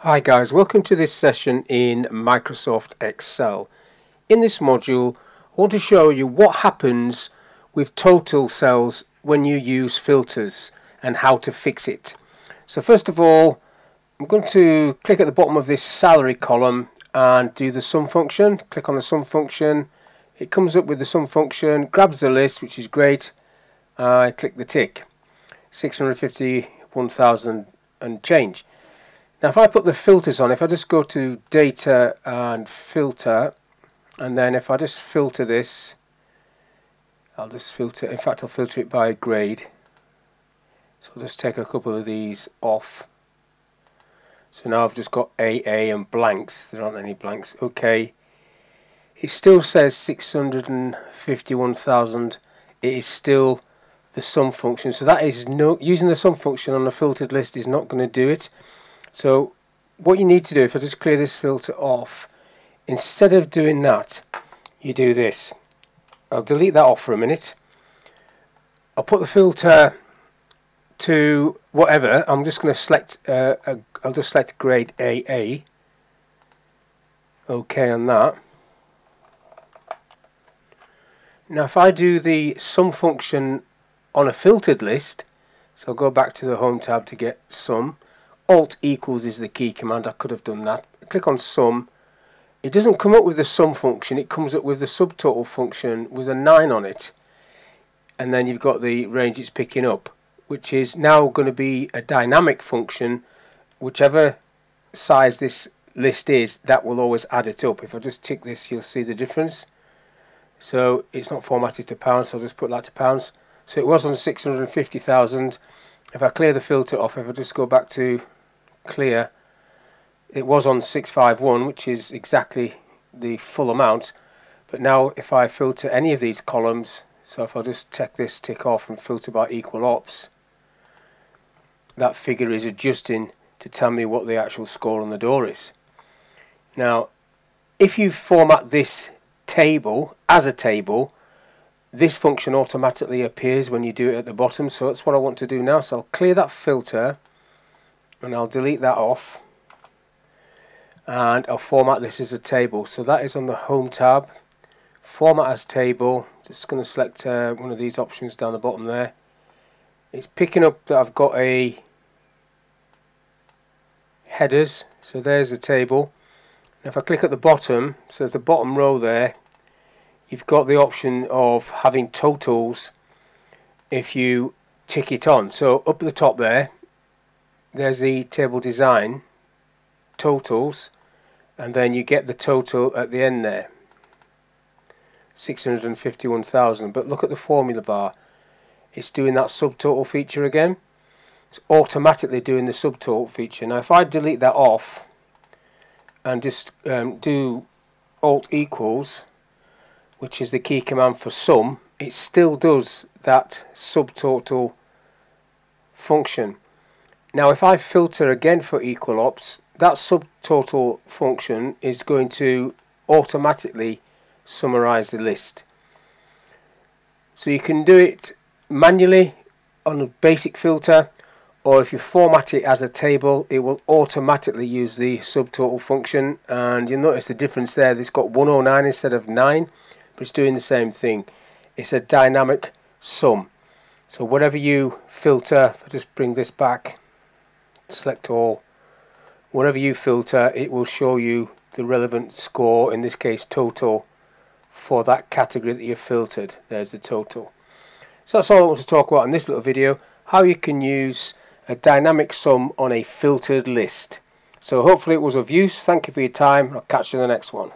Hi guys, welcome to this session in Microsoft Excel. In this module, I want to show you what happens with total cells when you use filters and how to fix it. So first of all, I'm going to click at the bottom of this salary column and do the sum function. Click on the sum function. It comes up with the sum function, grabs the list, which is great. I click the tick. 651,000 and change. Now if I put the filters on, if I just go to data and filter and then if I just filter this I'll just filter, in fact I'll filter it by grade. So I'll just take a couple of these off. So now I've just got AA and blanks, there aren't any blanks, okay. It still says 651,000 it is still the sum function. So that is no using the sum function on a filtered list is not going to do it so what you need to do, if I just clear this filter off, instead of doing that, you do this. I'll delete that off for a minute. I'll put the filter to whatever. I'm just going to select, uh, I'll just select grade AA. OK on that. Now if I do the sum function on a filtered list, so I'll go back to the home tab to get sum, Alt equals is the key command. I could have done that. Click on sum. It doesn't come up with the sum function. It comes up with the subtotal function with a 9 on it. And then you've got the range it's picking up, which is now going to be a dynamic function. Whichever size this list is, that will always add it up. If I just tick this, you'll see the difference. So it's not formatted to pounds, so I'll just put that to pounds. So it was on 650,000. If I clear the filter off, if I just go back to clear. It was on 651 which is exactly the full amount. But now if I filter any of these columns so if I just take this tick off and filter by equal ops that figure is adjusting to tell me what the actual score on the door is. Now if you format this table as a table this function automatically appears when you do it at the bottom. So that's what I want to do now. So I'll clear that filter and I'll delete that off. And I'll format this as a table. So that is on the home tab. Format as table. Just going to select uh, one of these options down the bottom there. It's picking up that I've got a headers. So there's the table. If I click at the bottom so the bottom row there you've got the option of having totals if you tick it on. So up at the top there there's the table design totals and then you get the total at the end there. 651,000 but look at the formula bar. It's doing that subtotal feature again. It's automatically doing the subtotal feature. Now if I delete that off and just um, do alt equals which is the key command for sum it still does that subtotal function now if I filter again for equal ops, that subtotal function is going to automatically summarize the list. So you can do it manually on a basic filter or if you format it as a table it will automatically use the subtotal function. And you'll notice the difference there. It's got 109 instead of 9 but it's doing the same thing. It's a dynamic sum. So whatever you filter if I just bring this back select all. Whenever you filter it will show you the relevant score in this case total for that category that you've filtered. There's the total. So that's all I want to talk about in this little video how you can use a dynamic sum on a filtered list. So hopefully it was of use. Thank you for your time. I'll catch you in the next one